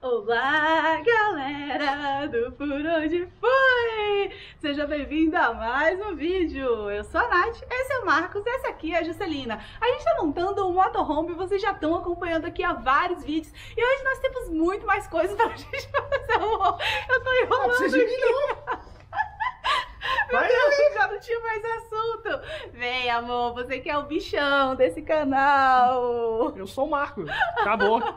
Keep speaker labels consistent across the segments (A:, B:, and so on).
A: Olá, galera do Por Onde Foi! Seja bem-vindo a mais um vídeo. Eu sou a Nath, esse é o Marcos e essa aqui é a Juscelina. A gente tá montando um motorhome e vocês já estão acompanhando aqui há vários vídeos. E hoje nós temos muito mais coisas pra gente fazer. Eu tô enrolando aqui. Meu
B: Vai,
A: Deus, já não tinha mais assunto. Vem, amor, você que é o bichão desse canal.
B: Eu sou o Marco. Acabou.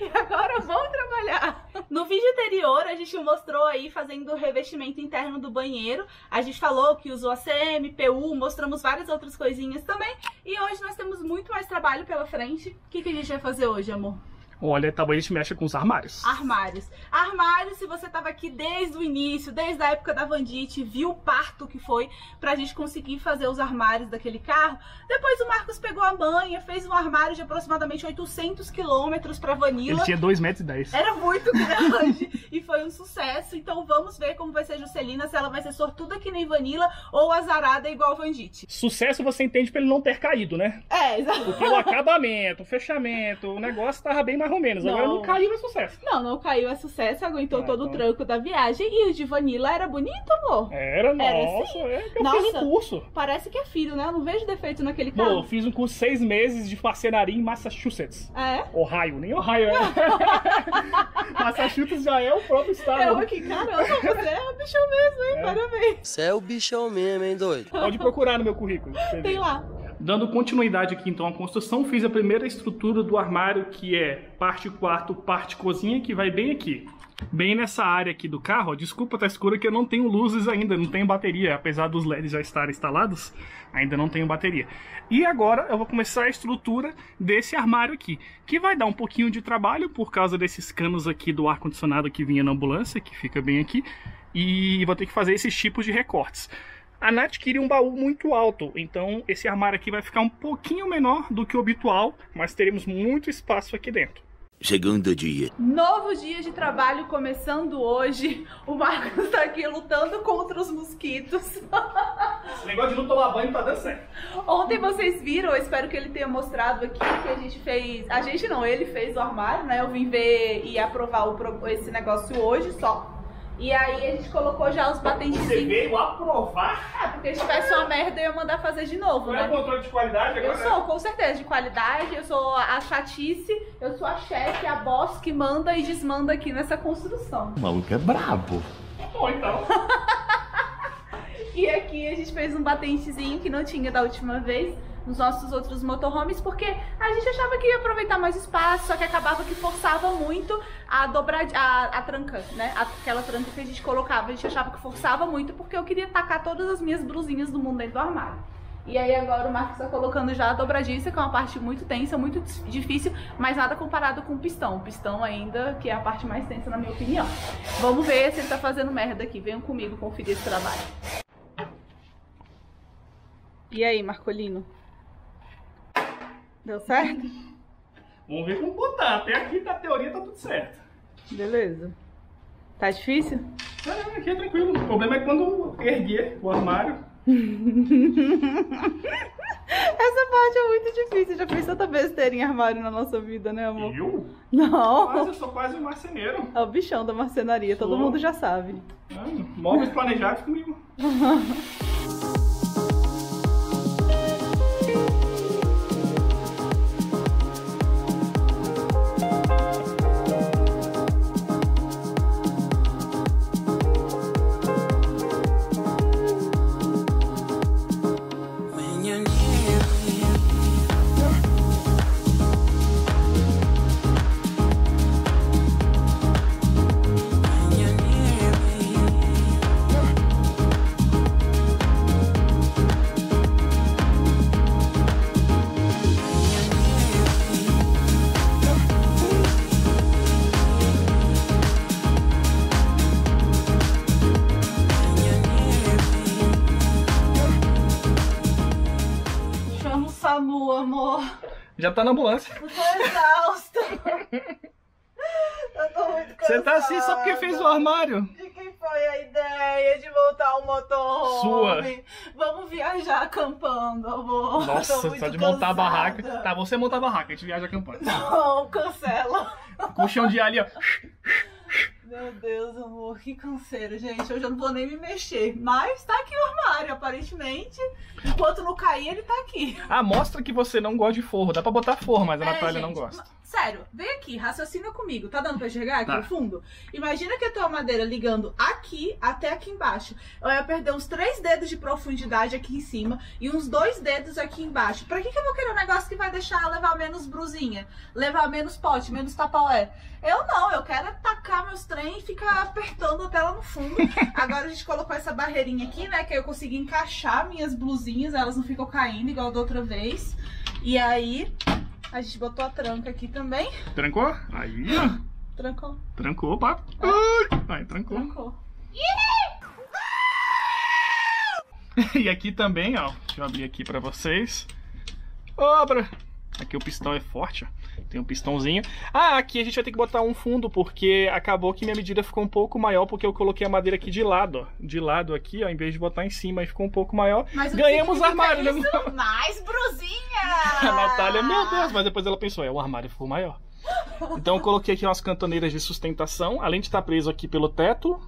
A: E agora vamos trabalhar. No vídeo anterior, a gente mostrou aí fazendo o revestimento interno do banheiro. A gente falou que usou ACM, PU, mostramos várias outras coisinhas também. E hoje nós temos muito mais trabalho pela frente. O que, que a gente vai fazer hoje, amor?
B: Olha, talvez a gente mexa com os armários.
A: Armários. Armários, se você tava aqui desde o início, desde a época da Vandite, viu o parto que foi pra gente conseguir fazer os armários daquele carro. Depois o Marcos pegou a manha, fez um armário de aproximadamente 800 quilômetros pra Vanilla.
B: Ele tinha 2,10 metros. E dez.
A: Era muito grande e foi um sucesso. Então vamos ver como vai ser a Juscelina, se ela vai ser sortuda que nem Vanilla ou azarada igual Vandite.
B: Sucesso você entende pra ele não ter caído, né?
A: É, exato.
B: Porque o acabamento, o fechamento, o negócio tava bem mais ou menos. Agora
A: Não.
B: não caiu, é sucesso.
A: Não, não caiu, é sucesso, aguentou
B: Ah,
A: todo o
B: então.
A: tranco da viagem. E o de Vanilla era bonito, amor?
B: Era,
A: Era
B: nossa.
A: assim?
B: É que eu
A: Nossa.
B: fiz um curso.
A: Parece que é filho, né? Eu não vejo defeito naquele
B: Pô, eu
A: carro.
B: fiz um curso seis meses de marcenaria em Massachusetts.
A: É?
B: Ohio, nem Ohio é. Massachusetts já é o próprio estado.
A: Eu aqui, caramba, você é um bichão mesmo, hein?
B: É.
A: Parabéns.
C: Você é o bichão mesmo, hein, doido?
B: Pode procurar no meu currículo.
A: Tem lá.
B: Dando continuidade aqui então à construção, fiz a primeira estrutura do armário que é parte quarto, parte cozinha, que vai bem aqui. Bem nessa área aqui do carro, desculpa tá escuro que eu não tenho luzes ainda, não tenho bateria, apesar dos LEDs já estarem instalados, ainda não tenho bateria. E agora eu vou começar a estrutura desse armário aqui, que vai dar um pouquinho de trabalho por causa desses canos aqui do ar condicionado que vinha na ambulância, que fica bem aqui, e vou ter que fazer esses tipos de recortes. A Nath queria um baú muito alto, então esse armário aqui vai ficar um pouquinho menor do que o habitual, mas teremos muito espaço aqui dentro.
C: Segundo dia.
A: Novo dia de trabalho começando hoje. O Marcos tá aqui lutando contra os mosquitos.
B: Esse negócio de não tomar banho tá dando certo.
A: Ontem vocês viram, eu espero que ele tenha mostrado aqui que a gente fez. A gente não, ele fez o armário, né? Eu vim ver e aprovar pro- esse negócio hoje só. E aí a gente colocou já os
B: Você
A: patentezinhos.
B: veio aprovar?
A: É, porque se tivesse uma merda eu ia mandar fazer de novo,
B: Não é
A: né?
B: controle de qualidade
A: Eu
B: agora?
A: sou, com certeza, de qualidade, eu sou a chatice, eu sou a chefe, a boss que manda e desmanda aqui nessa construção.
D: O maluco é brabo.
B: Bom, então.
A: E aqui a gente fez um batentezinho que não tinha da última vez nos nossos outros motorhomes, porque a gente achava que ia aproveitar mais espaço, só que acabava que forçava muito a dobrar a, a tranca, né? Aquela tranca que a gente colocava, a gente achava que forçava muito, porque eu queria tacar todas as minhas brusinhas do mundo dentro do armário. E aí agora o Marcos tá colocando já a dobradiça, que é uma parte muito tensa, muito difícil, mas nada comparado com o pistão. O pistão ainda, que é a parte mais tensa na minha opinião. Vamos ver se ele tá fazendo merda aqui. Venham comigo conferir esse trabalho. E aí, Marcolino? Deu certo?
B: Vamos ver como botar. Até aqui, na teoria, tá tudo certo.
A: Beleza. Tá difícil?
B: É, aqui é tranquilo. O problema é quando erguer o armário.
A: Essa parte é muito difícil. Já fez tanta besteira em armário na nossa vida, né, amor?
B: Eu?
A: Não.
B: Mas eu sou quase um marceneiro.
A: É o bichão da marcenaria, todo
B: Sou.
A: mundo já sabe.
B: Ah, Móveis planejados comigo.
A: SAMU, amor.
B: Já tá na ambulância.
A: Eu tô exausta. Eu tô muito cansada.
B: Você tá assim só porque fez o armário.
A: De quem foi a ideia de montar um motorhome?
B: Sua.
A: Vamos viajar acampando, amor.
B: Nossa, só de montar a barraca. Tá, você monta a barraca, a gente viaja acampando.
A: Não, cancela.
B: Com o chão de ali, ó.
A: Meu Deus, amor, que canseira, gente. Eu não vou nem me mexer. Mas tá aqui o armário, aparentemente. Enquanto não cair, ele tá aqui.
B: Ah, mostra que você não gosta de forro. Dá pra botar forro, mas a
A: É,
B: Natália não
A: gente,
B: gosta.
A: Sério, vem aqui, raciocina comigo. Tá dando pra enxergar aqui
B: Tá.
A: no fundo? Imagina que a tua madeira ligando aqui até aqui embaixo. Eu ia perder uns três dedos de profundidade aqui em cima e uns dois dedos aqui embaixo. Pra que, que eu vou querer um negócio que vai deixar levar menos brusinha? Levar menos pote, menos tapaué? Eu não, eu quero tacar meus trem e ficar apertando até lá no fundo. Agora a gente colocou essa barreirinha aqui, né? Que aí eu consegui encaixar minhas blusinhas, elas não ficam caindo igual da outra vez. E aí, a gente botou a tranca aqui também.
B: Trancou? Aí, ó.
A: Trancou,
B: Trancou, pá. Ai, Ai, trancou.
A: trancou.
B: E aqui também, ó. Deixa eu abrir aqui pra vocês. Obra! Aqui o pistão é forte, ó. Tem um pistãozinho. Ah, aqui a gente vai ter que botar um fundo, porque acabou que minha medida ficou um pouco maior, porque eu coloquei a madeira aqui de lado, ó. De lado aqui, ó, em vez de botar em cima, e ficou um pouco maior.
A: Mas
B: Ganhamos armário, né?
A: Mais brusinha!
B: A Natália, meu Deus, mas depois ela pensou, é, o armário ficou maior. Então eu coloquei aqui umas cantoneiras de sustentação, além de estar preso aqui pelo teto,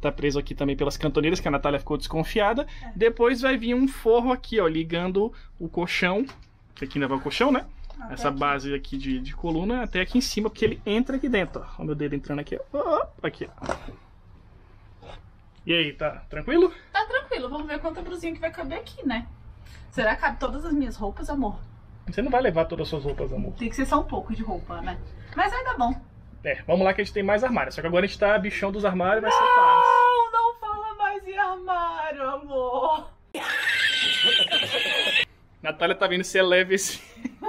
B: tá preso aqui também pelas cantoneiras, que a Natália ficou desconfiada. Depois vai vir um forro aqui, ó, ligando o colchão, que aqui ainda vai o colchão, né?
A: Até
B: Essa
A: aqui.
B: base aqui de, de coluna até aqui em cima, porque ele entra aqui dentro, ó. Olha o meu dedo entrando aqui. Ó, Aqui, ó. E aí, tá tranquilo?
A: Tá tranquilo, vamos ver quanta brusinha que vai caber aqui, né? Será que cabe todas as minhas roupas, amor?
B: Você não vai levar todas as suas roupas, amor.
A: Tem que ser só um pouco de roupa, né? Mas ainda bom.
B: É, vamos lá que a gente tem mais armário. Só que agora a gente tá bichão dos armários, vai ser fácil.
A: Não, não fala mais em armário, amor.
B: Natália tá vendo se é leve esse.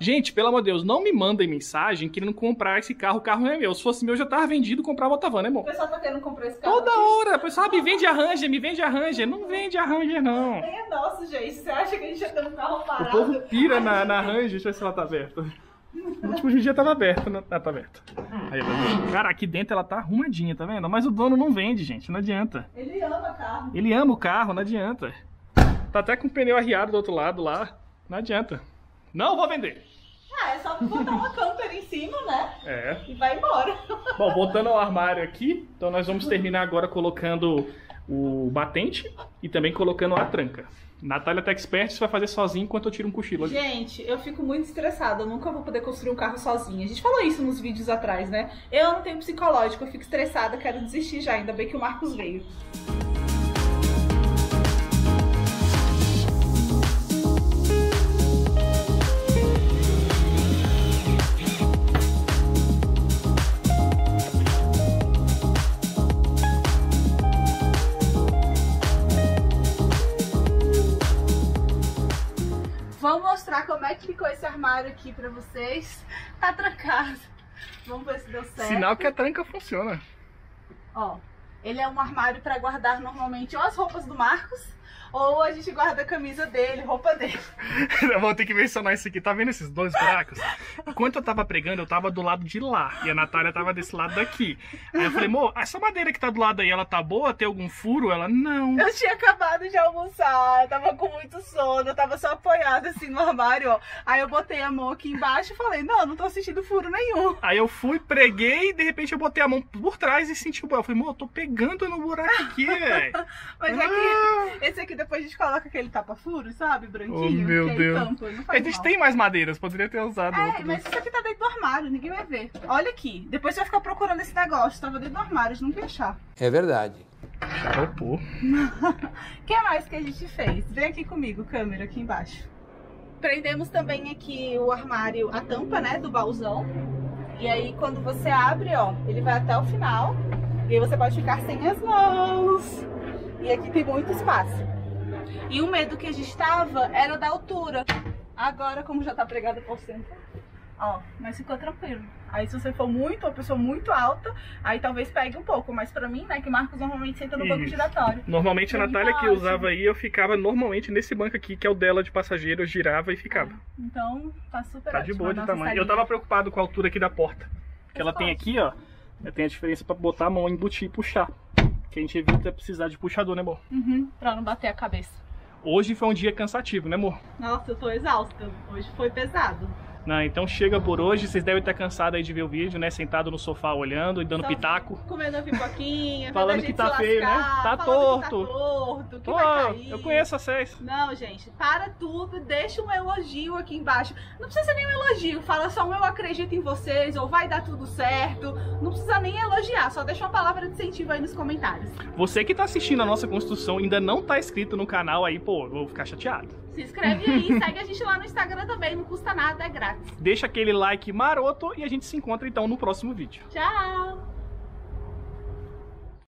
B: Gente, pelo amor de Deus, não me mandem mensagem querendo comprar esse carro. O carro não é meu. Se fosse meu, já tava vendido comprava outra van, né,
A: O
B: amor?
A: pessoal tá querendo comprar esse carro.
B: Toda
A: aqui.
B: hora. O pessoal ah, me vende a Ranger, me vende a Ranger. Não vende a Ranger, não.
A: Nem é nosso, gente. Você acha que a gente já tem um carro
B: O
A: parado?
B: povo pira na, na Ranger. Deixa eu ver se ela tá aberta. No último dia tava aberta. né? Ah, tá aberta. Aí, tá? Cara, aqui dentro ela tá arrumadinha, tá vendo? Mas o dono não vende, gente. Não adianta.
A: Ele ama carro.
B: Ele ama o carro, não adianta. Tá até com o pneu arriado do outro lado lá. Não adianta. Não vou vender.
A: Ah, é só botar uma camper em cima, né?
B: É.
A: E vai embora.
B: Bom, voltando ao armário aqui, então nós vamos terminar agora colocando o batente e também colocando a tranca. Natália tá expert, você vai fazer sozinho enquanto eu tiro um cochilo aqui.
A: Gente, eu fico muito estressada. Eu nunca vou poder construir um carro sozinha. A gente falou isso nos vídeos atrás, né? Eu não tenho psicológico, eu fico estressada, quero desistir já. Ainda bem que o Marcos veio. Aqui pra vocês. Tá trancado. Vamos ver se deu certo.
B: Sinal que a tranca funciona.
A: Ó, ele é um armário pra guardar normalmente ou as roupas do Marcos, ou a gente guarda a camisa dele, roupa dele.
B: Eu vou ter que mencionar isso aqui. Tá vendo esses dois buracos? Enquanto eu tava pregando, eu tava do lado de lá. E a Natália tava desse lado daqui. Aí eu falei, amor, essa madeira que tá do lado aí, ela tá boa? Tem algum furo? Ela, não.
A: Eu tinha acabado de almoçar, eu tava com muito sono, eu tava só apoiada assim no armário, ó. Aí eu botei a mão aqui embaixo e falei, não, não tô sentindo furo nenhum.
B: Aí eu fui, preguei e de repente eu botei a mão por trás e senti o buraco. Eu falei, amor, eu tô pegando no buraco aqui, velho.
A: Mas é
B: Ah.
A: que esse aqui depois a gente coloca aquele tapa-furo, sabe? Branquinho.
B: Oh, meu
A: que
B: Deus.
A: tampa, não
B: A
A: faz
B: gente
A: mal.
B: tem mais madeiras, poderia ter usado
A: É,
B: outro.
A: mas isso aqui tá dentro do armário, ninguém vai ver. Olha aqui, depois você vai ficar procurando esse negócio, tava dentro do armário, a gente não vai achar.
C: É verdade.
B: Xaropô.
A: O que mais que a gente fez? Vem aqui comigo, câmera, aqui embaixo. Prendemos também aqui o armário, a tampa, né, do baúzão. E aí, quando você abre, ó, ele vai até o final. E aí você pode ficar sem as mãos. E aqui tem muito espaço. E o medo que a gente tava era da altura. Agora, como já tá pregado por cento, ó, mas ficou tranquilo. Aí se você for muito, uma pessoa muito alta, aí talvez pegue um pouco. Mas pra mim, né, que Marcos normalmente senta no banco
B: Isso.
A: giratório.
B: Normalmente a Natália que usava aí, eu ficava normalmente nesse banco aqui, que é o dela de passageiro, eu girava e ficava.
A: Então, tá super
B: Tá de
A: ótimo
B: boa
A: a
B: de tamanho.
A: salinha.
B: Eu tava preocupado com a altura aqui da porta. Porque ela tem aqui, ó. Tem a diferença pra botar a mão, embutir e puxar. Que a gente evita precisar de puxador, né, amor?
A: Uhum, pra não bater a cabeça.
B: Hoje foi um dia cansativo, né, amor?
A: Nossa, eu tô exausta. Hoje foi pesado.
B: Né? Então chega por hoje, vocês devem estar cansados aí de ver o vídeo, né? Sentado no sofá olhando e dando
A: Só
B: pitaco.
A: Comendo a pipoquinha,
B: Falando que tá feio, né? Tá torto.
A: Que tá torto, que cair.
B: eu conheço vocês.
A: Não, gente, para tudo, deixa um elogio aqui embaixo. Não precisa ser nem um elogio, fala só um eu acredito em vocês, ou vai dar tudo certo. Não precisa nem elogiar, só deixa uma palavra de incentivo aí nos comentários.
B: Você que tá assistindo a nossa construção ainda não tá inscrito no canal aí, pô, eu vou ficar chateado.
A: Se inscreve aí, segue a gente lá no Instagram também, não custa nada, é grátis.
B: Deixa aquele like maroto e a gente se encontra então no próximo vídeo.
A: Tchau!